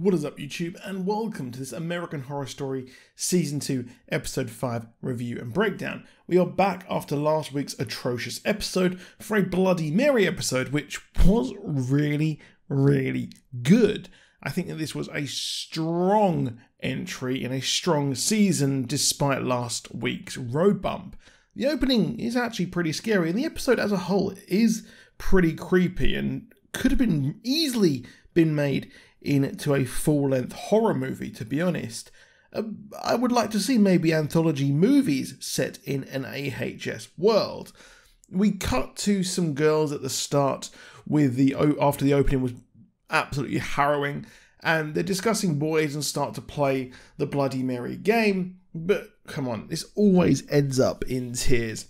What is up, YouTube, and welcome to this American Horror Story Season 2, Episode 5 review and breakdown. We are back after last week's atrocious episode for a Bloody Mary episode, which was really, really good. I think that this was a strong entry in a strong season despite last week's road bump. The opening is actually pretty scary, and the episode as a whole is pretty creepy and could have been easily been made into a full length horror movie, to be honest. Uh, I would like to see maybe anthology movies set in an AHS world. We cut to some girls at the start with the after the opening was absolutely harrowing, and they're discussing boys and start to play the Bloody Mary game. But come on, this always ends up in tears.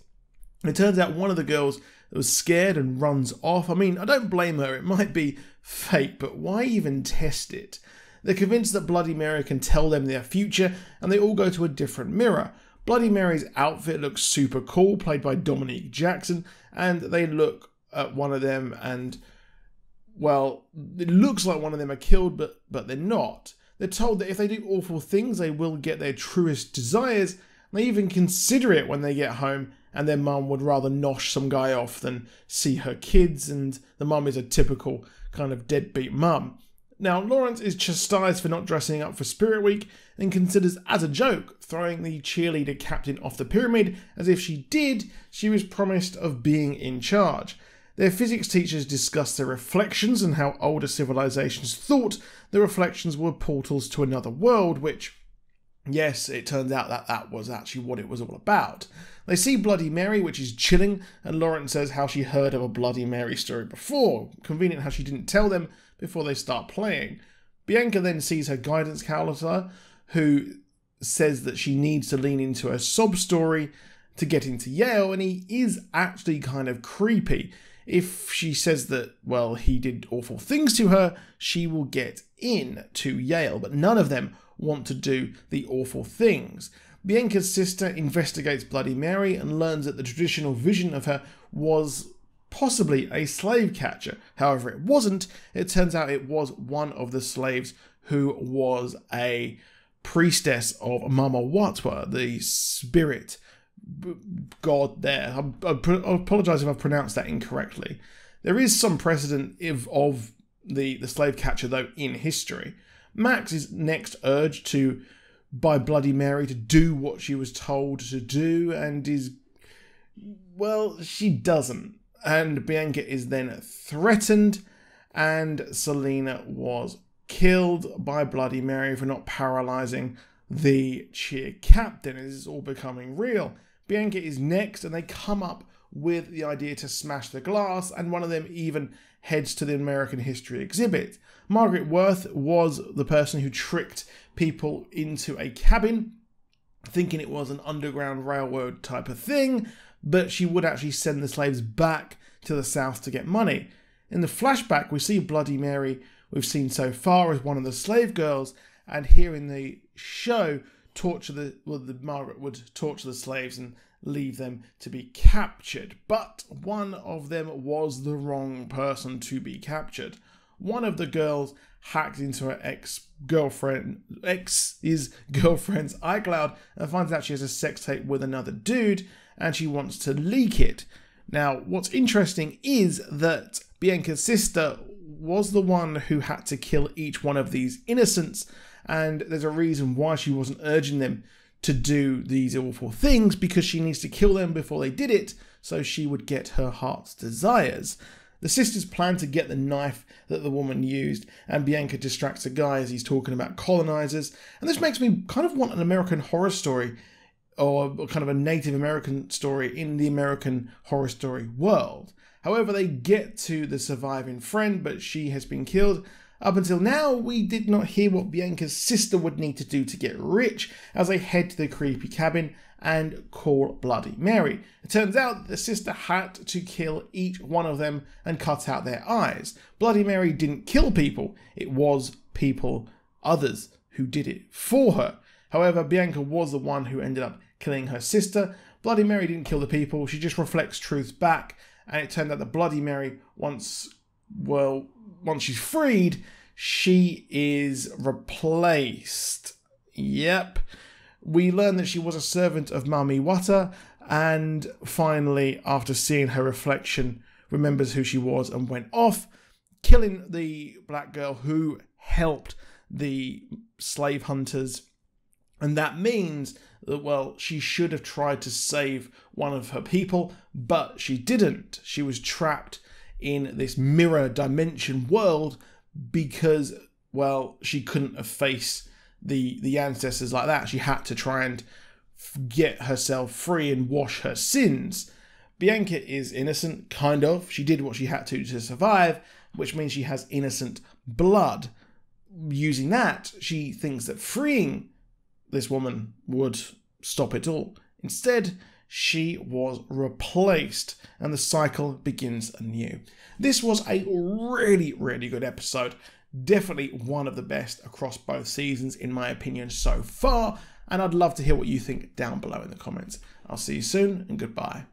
It turns out one of the girls was scared and runs off. I mean, I don't blame her. It might be fake, but why even test it? They're convinced that Bloody Mary can tell them their future, and they all go to a different mirror. Bloody Mary's outfit looks super cool, played by Dominique Jackson, and they look at one of them and well, it looks like one of them are killed, but but they're not. They're told that if they do awful things, they will get their truest desires. They even consider it when they get home, and their mum would rather nosh some guy off than see her kids, and the mum is a typical kind of deadbeat mum. Now, Lawrence is chastised for not dressing up for Spirit Week and considers as a joke throwing the cheerleader captain off the pyramid, as if she did, she was promised of being in charge. Their physics teachers discuss their reflections and how older civilizations thought the reflections were portals to another world, which, yes, it turns out that that was actually what it was all about. They see Bloody Mary, which is chilling, and Lawrence says how she heard of a Bloody Mary story before. Convenient how she didn't tell them before they start playing. Bianca then sees her guidance counselor, who says that she needs to lean into her sob story to get into Yale, and he is actually kind of creepy. If she says that, well, he did awful things to her, she will get in to Yale, but none of them want to do the awful things. Bianca's sister investigates Bloody Mary and learns that the traditional vision of her was possibly a slave catcher. However, it wasn't. It turns out it was one of the slaves who was a priestess of Mama Watwa, the spirit god there. I, apologize if I've pronounced that incorrectly. There is some precedent of the, the slave catcher, though, in history. Max is next urged to by Bloody Mary to do what she was told to do and is. Well, she doesn't. And Bianca is then threatened, and Selena was killed by Bloody Mary for not paralyzing the cheer captain. This is all becoming real. Bianca is next, and they come up with the idea to smash the glass, and one of them even heads to the American History exhibit. Margaret Worth was the person who tricked people into a cabin, thinking it was an underground railroad type of thing, but she would actually send the slaves back to the south to get money. In the flashback, we see Bloody Mary, we've seen so far, as one of the slave girls, and here in the show, torture the well, the Margaret would torture the slaves and leave them to be captured. But one of them was the wrong person to be captured. One of the girls hacked into her ex girlfriend, ex's girlfriend's iCloud and finds out she has a sex tape with another dude and she wants to leak it. Now, what's interesting is that Bianca's sister was the one who had to kill each one of these innocents, and there's a reason why she wasn't urging them to do these awful things because she needs to kill them before they did it so she would get her heart's desires. The sisters plan to get the knife that the woman used, and Bianca distracts a guy as he's talking about colonizers. And this makes me kind of want an American horror story or kind of a Native American story in the American horror story world. However, they get to the surviving friend, but she has been killed, up until now, we did not hear what Bianca's sister would need to do to get rich as they head to the creepy cabin and call Bloody Mary. It turns out the sister had to kill each one of them and cut out their eyes. Bloody Mary didn't kill people, it was people, others, who did it for her. However, Bianca was the one who ended up killing her sister. Bloody Mary didn't kill the people, she just reflects truth back, and it turned out that Bloody Mary, once well, once she's freed, she is replaced. Yep. We learn that she was a servant of Mami Wata, and finally, after seeing her reflection, remembers who she was and went off, killing the black girl who helped the slave hunters. And that means that, well, she should have tried to save one of her people, but she didn't. She was trapped in this mirror dimension world because, well, she couldn't face the, the ancestors like that. She had to try and get herself free and wash her sins. Bianca is innocent, kind of. She did what she had to to survive, which means she has innocent blood. Using that, she thinks that freeing this woman would stop it all. Instead, she was replaced and the cycle begins anew. This was a really, really good episode. Definitely one of the best across both seasons, in my opinion, so far. And I'd love to hear what you think down below in the comments. I'll see you soon and goodbye.